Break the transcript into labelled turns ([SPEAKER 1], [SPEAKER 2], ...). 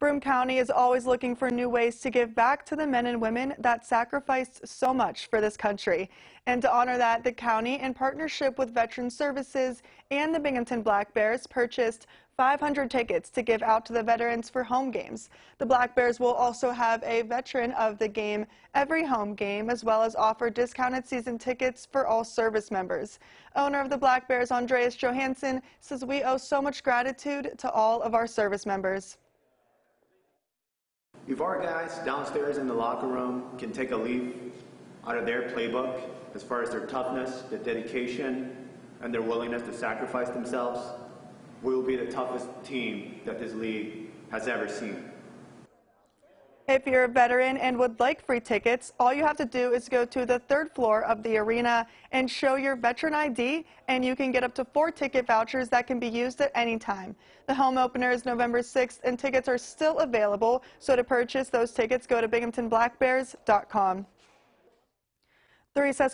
[SPEAKER 1] Broome County is always looking for new ways to give back to the men and women that sacrificed so much for this country. And to honor that, the county, in partnership with Veteran Services and the Binghamton Black Bears, purchased 500 tickets to give out to the veterans for home games. The Black Bears will also have a veteran of the game every home game, as well as offer discounted season tickets for all service members. Owner of the Black Bears, Andreas Johansson, says we owe so much gratitude to all of our service members.
[SPEAKER 2] If our guys downstairs in the locker room can take a leaf out of their playbook as far as their toughness, their dedication, and their willingness to sacrifice themselves, we will be the toughest team that this league has ever seen.
[SPEAKER 1] If you're a veteran and would like free tickets, all you have to do is go to the third floor of the arena and show your veteran ID, and you can get up to four ticket vouchers that can be used at any time. The home opener is November 6th, and tickets are still available, so to purchase those tickets, go to binghamtonblackbears.com. The recess